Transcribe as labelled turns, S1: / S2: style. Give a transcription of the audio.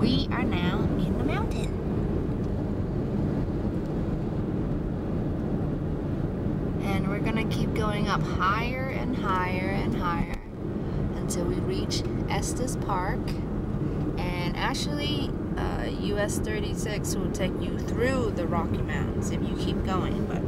S1: We are now in the mountain. And we're gonna keep going up higher and higher and higher until we reach Estes Park. And actually, uh, US 36 will take you through the Rocky Mountains if you keep going, but